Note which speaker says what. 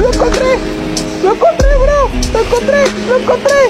Speaker 1: ¡Lo encontré! ¡Lo encontré, bro! ¡Lo encontré! ¡Lo encontré!